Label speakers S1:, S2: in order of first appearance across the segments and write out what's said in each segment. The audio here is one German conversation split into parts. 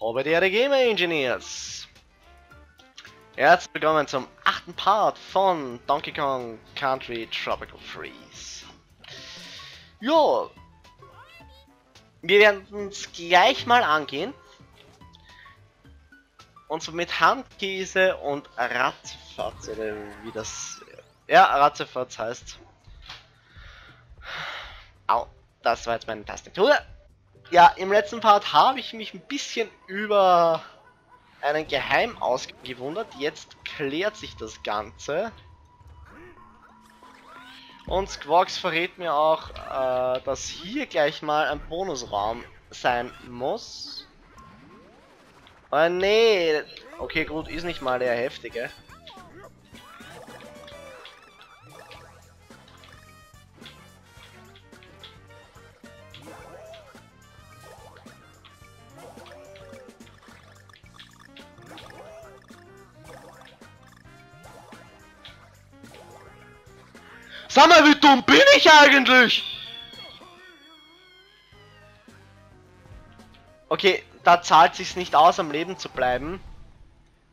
S1: Robert die Gamer Engineers. Herzlich willkommen zum achten Part von Donkey Kong Country Tropical Freeze. Jo, wir werden uns gleich mal angehen. Und so mit Handkäse und Ratzefatz, oder wie das... Ja, Ratzefatz heißt. Au, das war jetzt meine Tastatur ja, im letzten Part habe ich mich ein bisschen über einen Geheimausgang gewundert. Jetzt klärt sich das Ganze. Und Squawks verrät mir auch, äh, dass hier gleich mal ein Bonusraum sein muss. Oh nee, okay gut, ist nicht mal der heftige. Sag mal, wie dumm bin ich eigentlich? Okay, da zahlt sich's nicht aus, am Leben zu bleiben.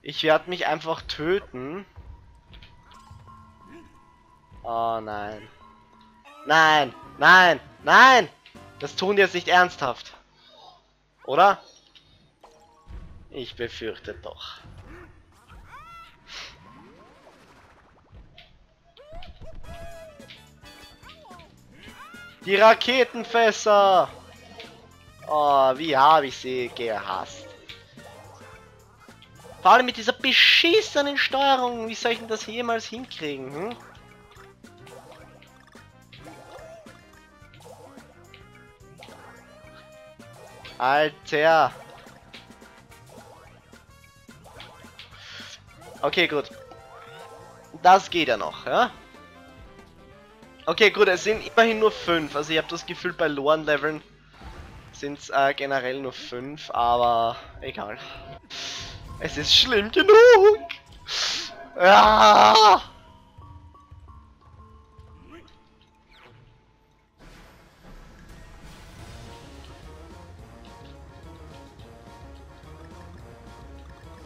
S1: Ich werde mich einfach töten. Oh nein. Nein, nein, nein! Das tun die jetzt nicht ernsthaft. Oder? Ich befürchte doch. Die Raketenfässer! Oh, wie habe ich sie gehasst. Vor allem mit dieser beschissenen Steuerung. Wie soll ich denn das jemals hinkriegen? Hm? Alter. Okay, gut. Das geht ja noch, ja? Okay, gut, es sind immerhin nur 5. Also ich habe das Gefühl, bei Loren Leveln sind es äh, generell nur 5, aber egal. Es ist schlimm genug! Ja!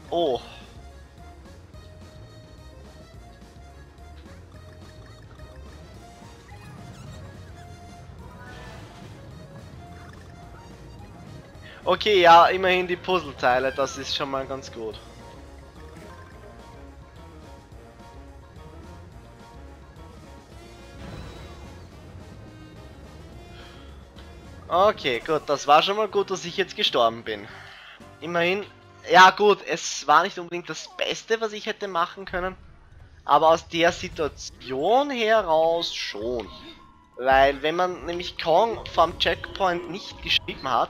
S1: Oh. Okay, ja, immerhin die Puzzleteile, das ist schon mal ganz gut. Okay, gut, das war schon mal gut, dass ich jetzt gestorben bin. Immerhin, ja gut, es war nicht unbedingt das Beste, was ich hätte machen können, aber aus der Situation heraus schon. Weil wenn man nämlich Kong vom Checkpoint nicht geschrieben hat,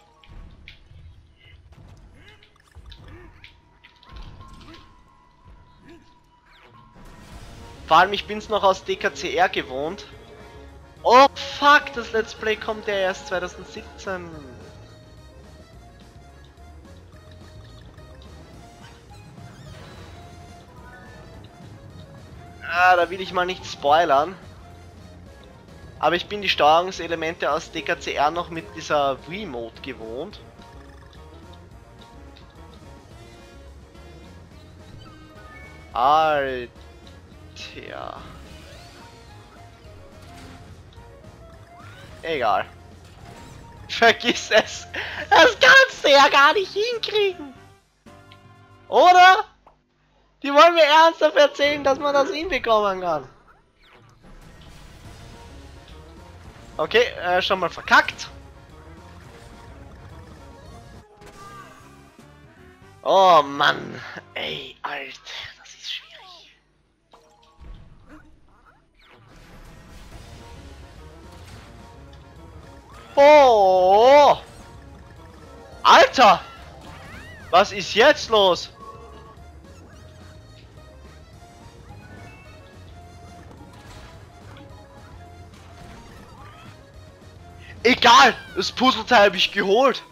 S1: Vor allem, ich bin's noch aus DKCR gewohnt. Oh fuck, das Let's Play kommt ja erst 2017. Ah, da will ich mal nicht spoilern. Aber ich bin die Steuerungselemente aus DKCR noch mit dieser Wii-Mode gewohnt. Alter. Tja. Egal. Vergiss es. Das kannst du ja gar nicht hinkriegen. Oder? Die wollen mir ernsthaft erzählen, dass man das hinbekommen kann. Okay, äh, schon mal verkackt. Oh Mann, ey, Oh! Alter! Was ist jetzt los? Egal, das Puzzleteil habe ich geholt.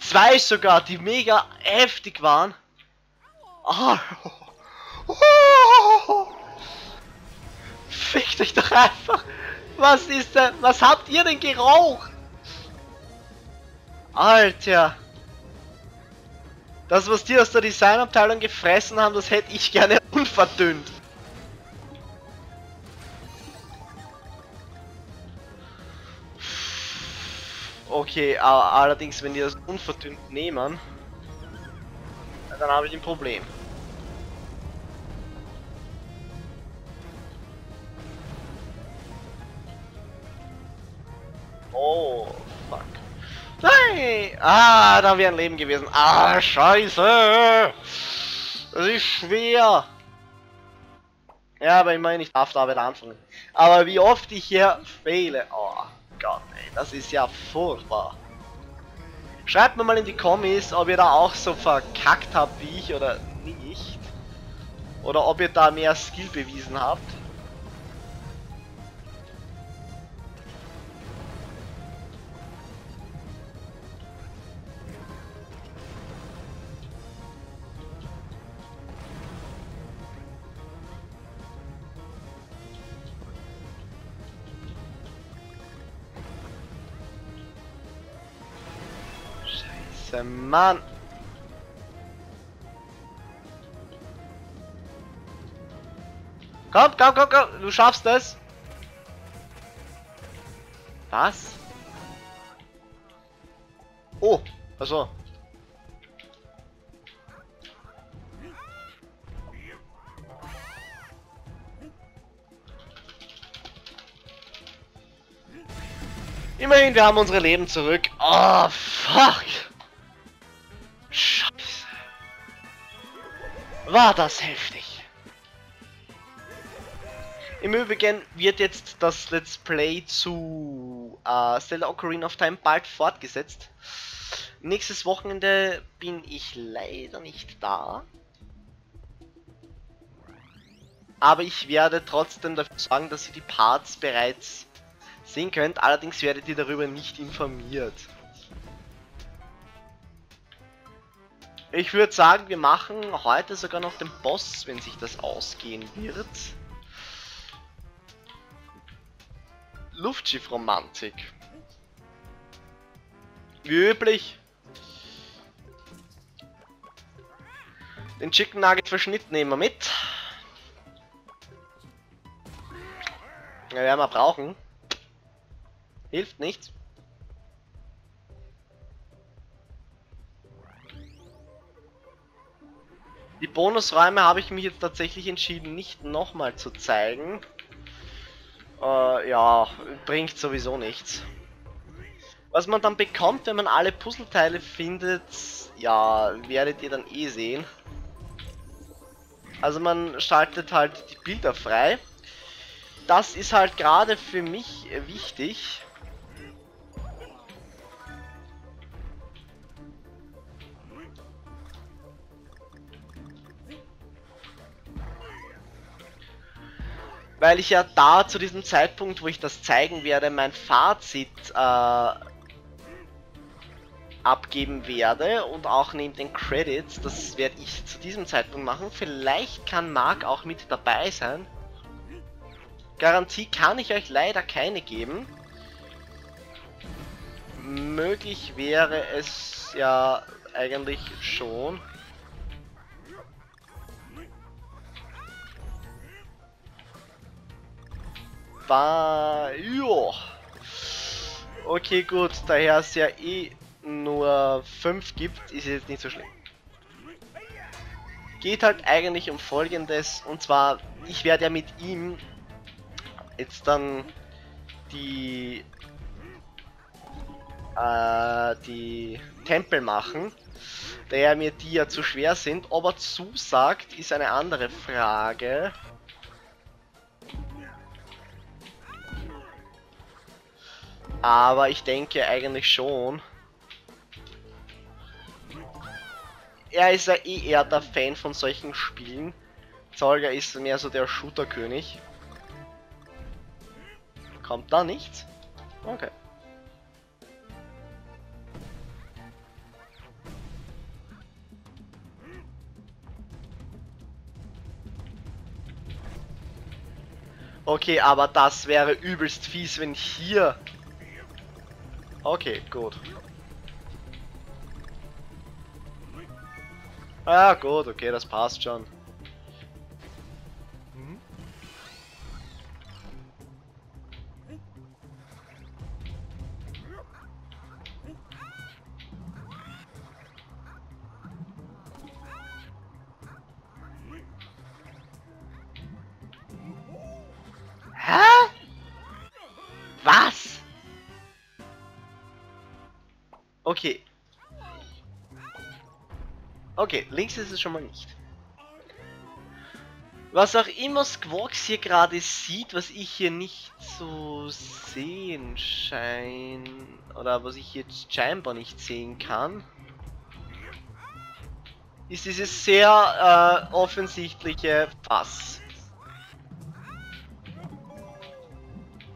S1: Zwei sogar, die mega heftig waren. Ah. Oh. Oh. Fick dich doch einfach. Was ist denn? Was habt ihr denn geraucht? Alter. Das, was die aus der Designabteilung gefressen haben, das hätte ich gerne unverdünnt. Okay, allerdings, wenn die das unverdünnt nehmen, dann habe ich ein Problem. Oh, fuck. Nein! Ah, da wäre ein Leben gewesen. Ah, scheiße! Das ist schwer. Ja, aber ich meine, ich darf damit anfangen. Aber wie oft ich hier fehle. Oh Gott, ey, das ist ja furchtbar. Schreibt mir mal in die Kommis, ob ihr da auch so verkackt habt wie ich oder nicht. Oder ob ihr da mehr Skill bewiesen habt. Scheiße, Mann. Komm, komm, komm, komm, du schaffst es. Was? Oh, also. Immerhin, wir haben unsere Leben zurück. Oh, fuck. War das heftig. Im Übrigen wird jetzt das Let's Play zu äh, Zelda Ocarina of Time bald fortgesetzt. Nächstes Wochenende bin ich leider nicht da. Aber ich werde trotzdem dafür sorgen, dass ihr die Parts bereits sehen könnt. Allerdings werdet ihr darüber nicht informiert. Ich würde sagen, wir machen heute sogar noch den Boss, wenn sich das ausgehen wird. Luftschiffromantik. Wie üblich. Den Chicken Nugget Verschnitt nehmen wir mit. Ja, werden wir brauchen. Hilft nichts. Die Bonusräume habe ich mich jetzt tatsächlich entschieden, nicht nochmal zu zeigen. Äh, ja, bringt sowieso nichts. Was man dann bekommt, wenn man alle Puzzleteile findet, ja, werdet ihr dann eh sehen. Also man schaltet halt die Bilder frei. Das ist halt gerade für mich wichtig. Weil ich ja da zu diesem Zeitpunkt, wo ich das zeigen werde, mein Fazit äh, abgeben werde und auch neben den Credits, das werde ich zu diesem Zeitpunkt machen. Vielleicht kann Mark auch mit dabei sein. Garantie kann ich euch leider keine geben. Möglich wäre es ja eigentlich schon. War... Jo. Okay, gut, daher es ja eh nur 5 gibt, ist jetzt nicht so schlimm. Geht halt eigentlich um folgendes, und zwar, ich werde ja mit ihm jetzt dann die äh, die Tempel machen, da mir die ja zu schwer sind. Ob er zusagt, ist eine andere Frage. Aber ich denke eigentlich schon. Er ist ja eh eher der Fan von solchen Spielen. Zolga ist mehr so der Shooter-König. Kommt da nichts? Okay. Okay, aber das wäre übelst fies, wenn hier... Okay, gut. Ah, gut, okay, das passt schon. Okay. Okay, links ist es schon mal nicht. Was auch immer Squawks hier gerade sieht, was ich hier nicht so sehen schein oder was ich jetzt scheinbar nicht sehen kann, ist dieses sehr äh, offensichtliche Fass.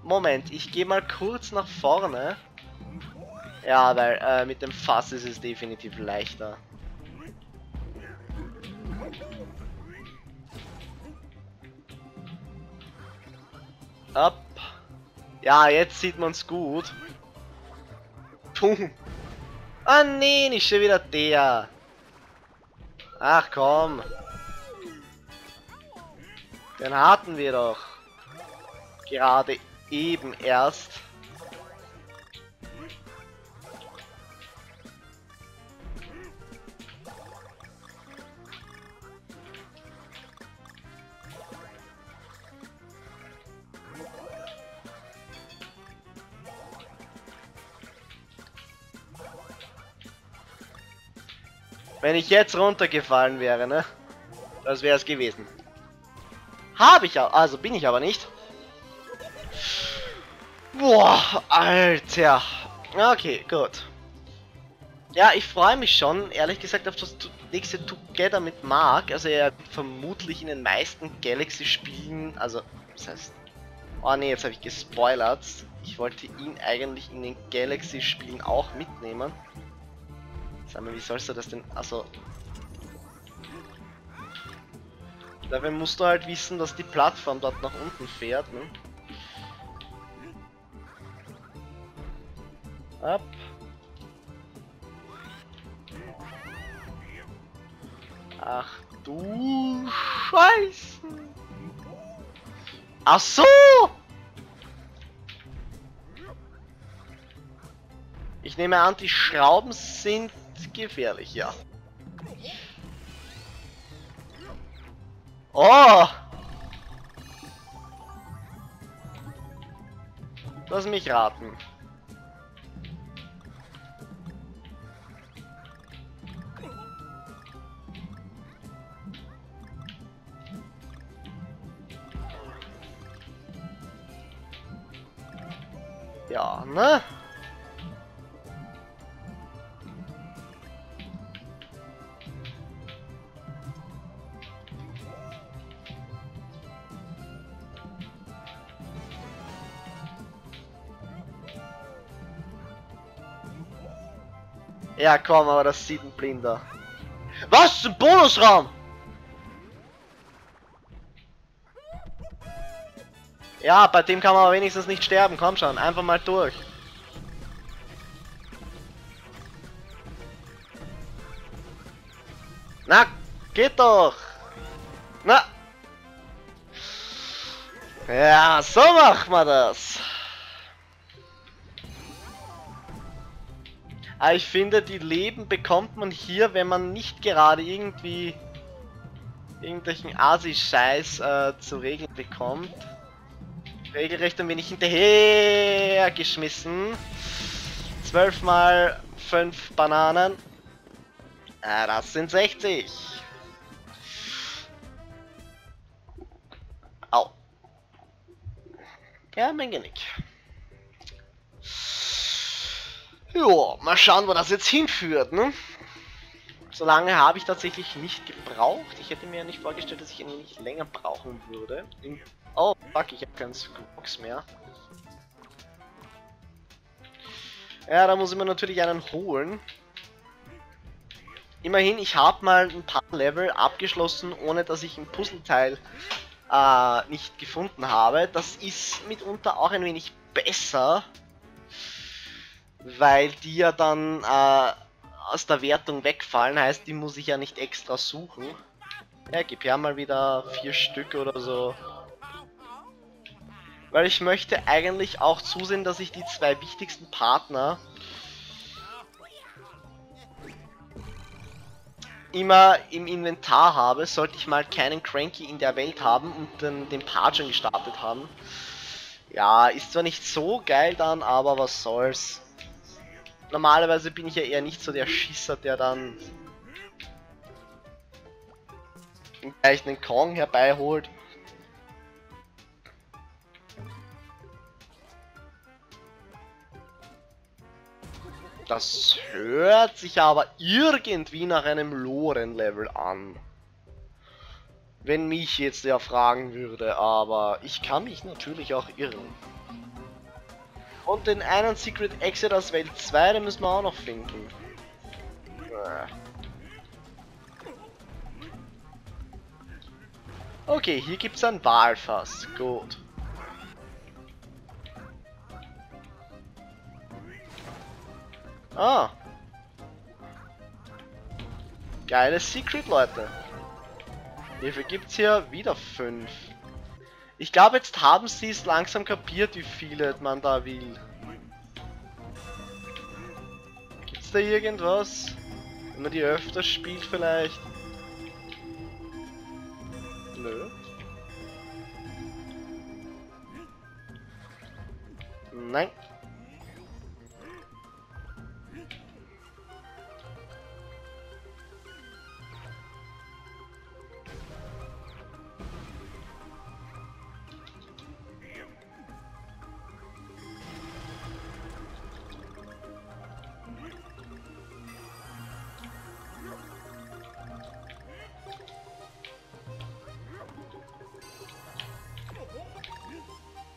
S1: Moment, ich gehe mal kurz nach vorne. Ja, weil äh, mit dem Fass ist es definitiv leichter. Ab. Ja, jetzt sieht man's gut. Puh. Ah nee, nicht schon wieder der. Ach komm. Den hatten wir doch. Gerade eben erst. Wenn ich jetzt runtergefallen wäre, ne? Das wäre es gewesen. Habe ich auch, also bin ich aber nicht. Boah, Alter. Okay, gut. Ja, ich freue mich schon, ehrlich gesagt, auf das nächste Together mit Mark. Also er vermutlich in den meisten Galaxy-Spielen, also, das heißt... Oh ne, jetzt habe ich gespoilert. Ich wollte ihn eigentlich in den Galaxy-Spielen auch mitnehmen. Sag mal, wie sollst du das denn... Also... Dafür musst du halt wissen, dass die Plattform dort nach unten fährt, ne? Ab. Ach du Scheiße. Ach so! Ich nehme an, die Schrauben sind gefährlich, ja. Oh! Lass mich raten. Ja, ne? Ja, komm, aber das sieht ein Blinder. Was? Ein Bonusraum? Ja, bei dem kann man aber wenigstens nicht sterben. Komm schon, einfach mal durch. Na, geht doch. Na. Ja, so machen wir das. Aber ich finde, die Leben bekommt man hier, wenn man nicht gerade irgendwie irgendwelchen Asi-Scheiß äh, zu regeln bekommt. Regelrecht ein wenig hinterher geschmissen. 12 mal 5 Bananen. Äh, das sind 60. Au. Ja, mein Genick. Ja, mal schauen, wo das jetzt hinführt, ne? So lange habe ich tatsächlich nicht gebraucht. Ich hätte mir nicht vorgestellt, dass ich ihn nicht länger brauchen würde. Oh, fuck, ich habe keinen Box mehr. Ja, da muss ich mir natürlich einen holen. Immerhin, ich habe mal ein paar Level abgeschlossen, ohne dass ich ein Puzzleteil äh, nicht gefunden habe. Das ist mitunter auch ein wenig besser, weil die ja dann äh, aus der Wertung wegfallen, heißt, die muss ich ja nicht extra suchen. Ja, gib her mal wieder vier Stück oder so. Weil ich möchte eigentlich auch zusehen, dass ich die zwei wichtigsten Partner immer im Inventar habe, sollte ich mal keinen Cranky in der Welt haben und den, den Part schon gestartet haben. Ja, ist zwar nicht so geil dann, aber was soll's. Normalerweise bin ich ja eher nicht so der Schisser, der dann gleich einen Kong herbeiholt. Das hört sich aber irgendwie nach einem Loren-Level an. Wenn mich jetzt der fragen würde, aber ich kann mich natürlich auch irren. Und den einen Secret Exit aus Welt 2, den müssen wir auch noch finden. Okay, hier gibt's ein Walfass. Gut. Ah. Geiles Secret, Leute. Hierfür gibt's hier wieder fünf. Ich glaube, jetzt haben sie es langsam kapiert, wie viele man da will. Gibt's da irgendwas? Wenn man die öfter spielt vielleicht?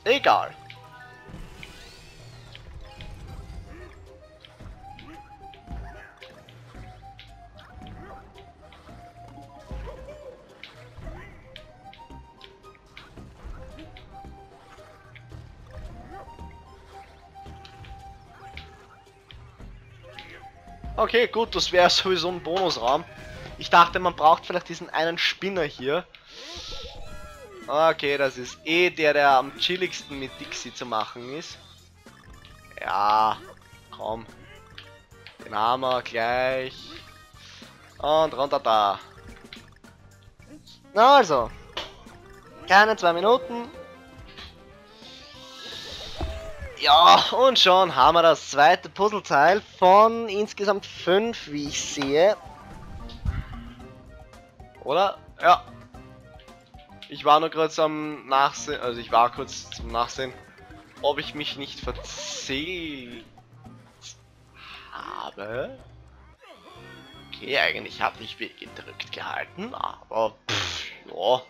S1: Egal. Okay, gut, das wäre sowieso ein Bonusraum. Ich dachte, man braucht vielleicht diesen einen Spinner hier. Okay, das ist eh der, der am chilligsten mit Dixie zu machen ist. Ja, komm. Den haben wir gleich. Und runter da. Na also. Keine zwei Minuten. Ja, und schon haben wir das zweite Puzzleteil von insgesamt fünf, wie ich sehe. Oder? Ja, ich war nur kurz am Nachsehen, also ich war kurz zum Nachsehen, ob ich mich nicht verzählt habe. Okay, eigentlich habe ich gedrückt gehalten, aber pff, ja.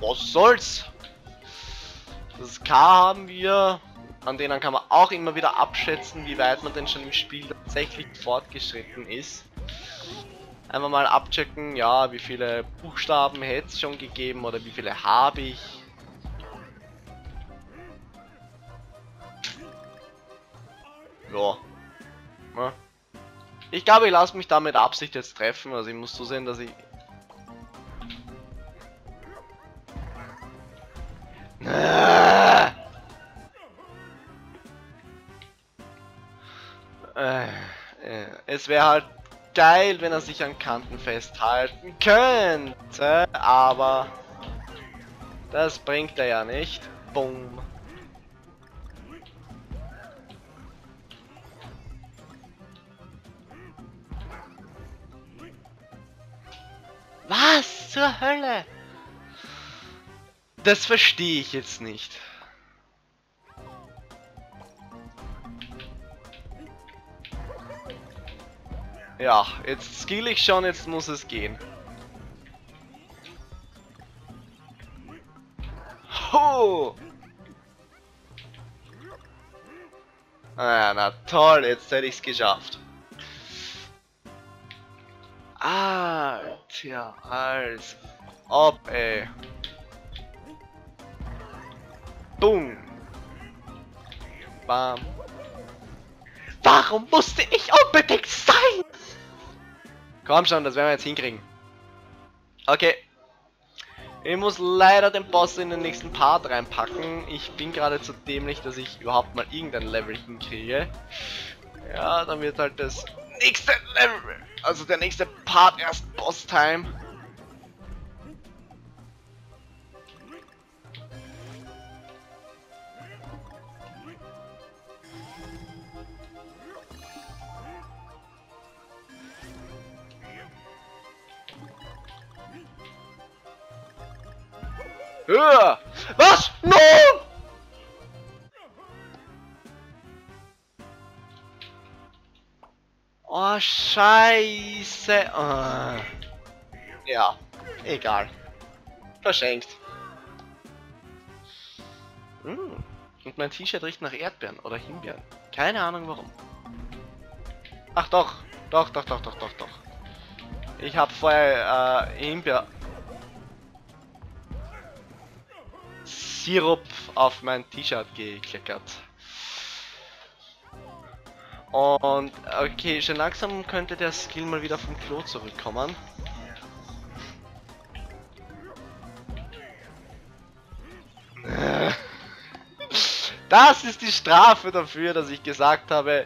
S1: Was soll's? Das K haben wir, an denen kann man auch immer wieder abschätzen, wie weit man denn schon im Spiel tatsächlich fortgeschritten ist. Einfach mal abchecken, ja, wie viele Buchstaben hätte es schon gegeben oder wie viele habe ich. Ja. ja. Ich glaube, ich lasse mich da mit Absicht jetzt treffen. Also ich muss so sehen, dass ich... Äh, äh, es wäre halt geil, wenn er sich an Kanten festhalten könnte, aber das bringt er ja nicht. Boom. Was zur Hölle? Das verstehe ich jetzt nicht. Ja, jetzt skill ich schon, jetzt muss es gehen. Ho! Ah, na toll, jetzt hätte ich's geschafft. Alter, als ob, ey. Boom. Bam. Warum musste ich unbedingt sein? Komm schon, das werden wir jetzt hinkriegen. Okay. Ich muss leider den Boss in den nächsten Part reinpacken. Ich bin gerade zu dämlich, dass ich überhaupt mal irgendein Level hinkriege. Ja, dann wird halt das nächste Level, also der nächste Part erst Boss-Time. Höher! Was? No! Oh, scheiße. Oh. Ja, egal. Verschenkt. Mm. Und mein T-Shirt riecht nach Erdbeeren oder Himbeeren. Keine Ahnung warum. Ach doch, doch, doch, doch, doch, doch, doch. Ich habe vorher äh, Himbeer Sirup auf mein T-Shirt gekleckert. Und okay, schon langsam könnte der Skill mal wieder vom Klo zurückkommen. Das ist die Strafe dafür, dass ich gesagt habe,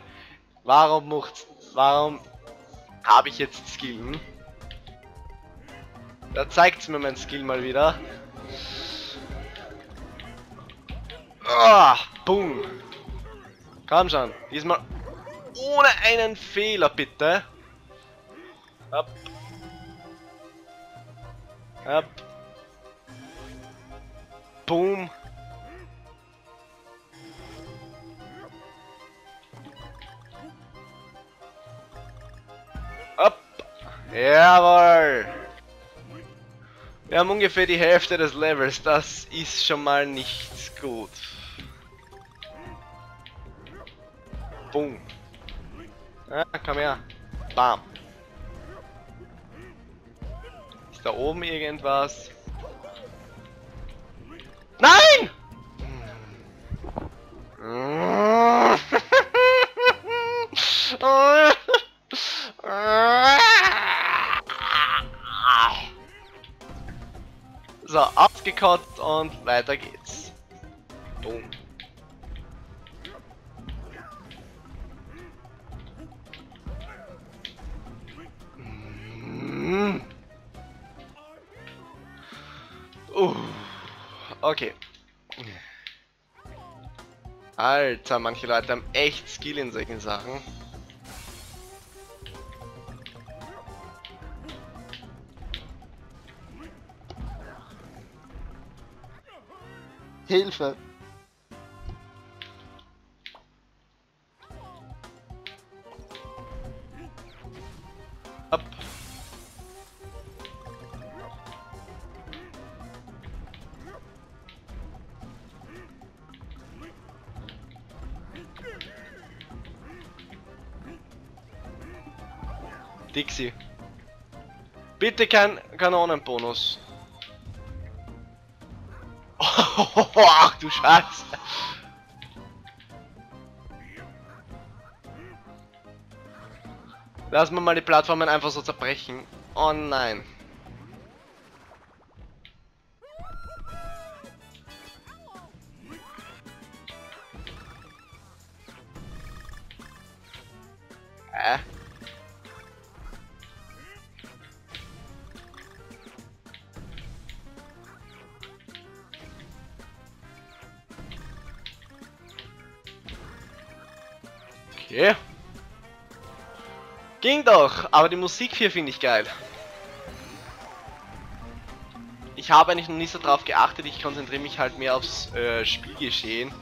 S1: warum macht's, warum habe ich jetzt Skill? Hm? Da zeigt's mir mein Skill mal wieder. Oh, boom. Komm schon. Diesmal ohne einen Fehler, bitte. Ab. Ab. Boom. Ab. Jawohl. Wir haben ungefähr die Hälfte des Levels. Das ist schon mal nicht gut. Boom. Ah, komm her. Bam. Ist da oben irgendwas? Nein! So, abgekotzt und weiter geht's. Alter, manche Leute haben echt Skill in solchen Sachen. Hilfe! Dixie. Bitte kein Kanonenbonus. ach du Scheiße. Lass wir mal die Plattformen einfach so zerbrechen. Oh nein. Ging doch, aber die Musik hier finde ich geil. Ich habe eigentlich noch nie so drauf geachtet, ich konzentriere mich halt mehr aufs äh, Spielgeschehen.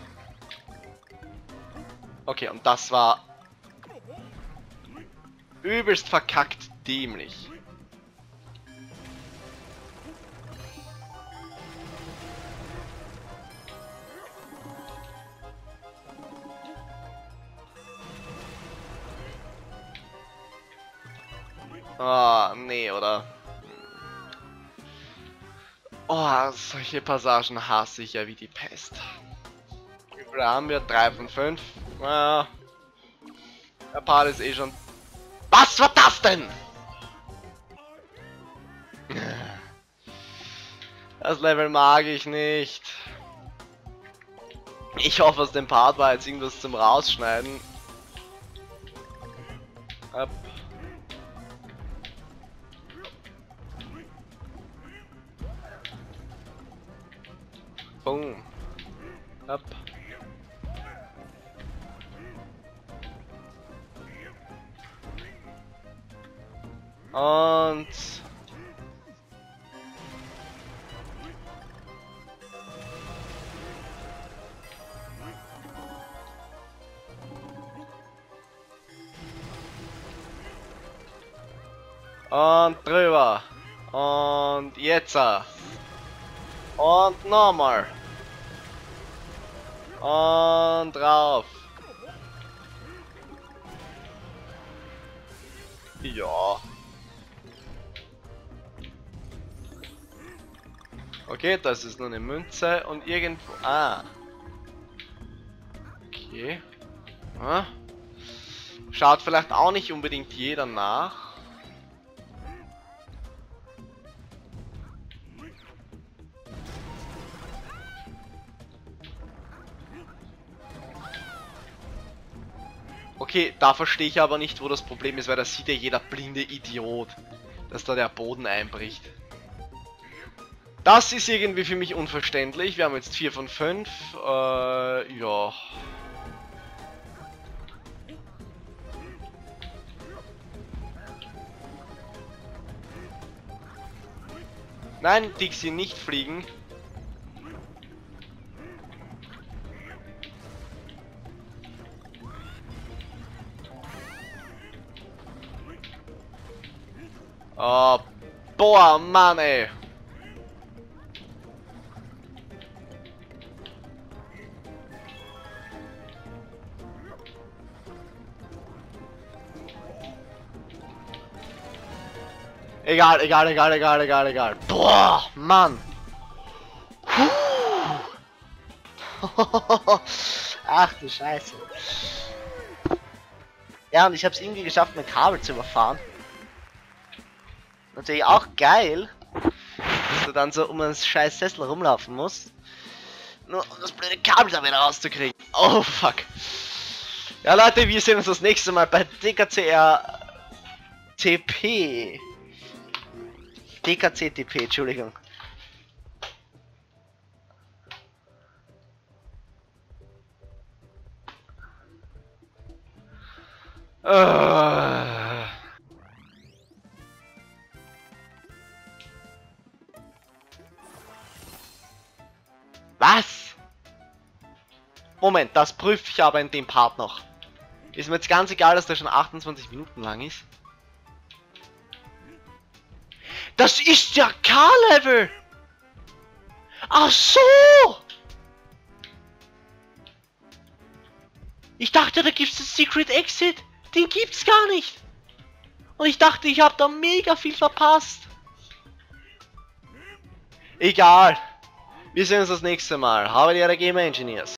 S1: Okay, und das war übelst verkackt dämlich. Ah, oh, nee, oder? Oh, solche Passagen hasse ich ja wie die Pest. Da haben wir 3 von 5. Naja. Der Part ist eh schon... Was war das denn? Das Level mag ich nicht. Ich hoffe, aus dem Part war jetzt irgendwas zum Rausschneiden. Boom. Ab. Und... Und drüber. Und jetzt. Und nochmal. Und drauf. Ja. Okay, das ist nur eine Münze und irgendwo... Ah. Okay. Ah. Schaut vielleicht auch nicht unbedingt jeder nach. Okay, da verstehe ich aber nicht, wo das Problem ist, weil das sieht ja jeder blinde Idiot, dass da der Boden einbricht. Das ist irgendwie für mich unverständlich. Wir haben jetzt 4 von 5. Äh, ja. Nein, Dixie, nicht fliegen. Oh, boah, Mann, ey. Egal, egal, egal, egal, egal, egal. Boah, Mann. Ach du Scheiße. Ja, und ich habe es irgendwie geschafft, mein Kabel zu überfahren. Natürlich auch geil, dass du dann so um einen scheiß Sessel rumlaufen musst. Nur um das blöde Kabel da wieder rauszukriegen. Oh fuck. Ja Leute, wir sehen uns das nächste Mal bei DKCR TP. DKC TP, Entschuldigung. Uh. Moment, das prüfe ich aber in dem Part noch. Ist mir jetzt ganz egal, dass der schon 28 Minuten lang ist. Das ist ja K-Level! Ach so! Ich dachte, da gibt's den Secret Exit. Den gibt's gar nicht. Und ich dachte, ich habe da mega viel verpasst. Egal. Wir sehen uns das nächste Mal. Habe die Gamer Engineers.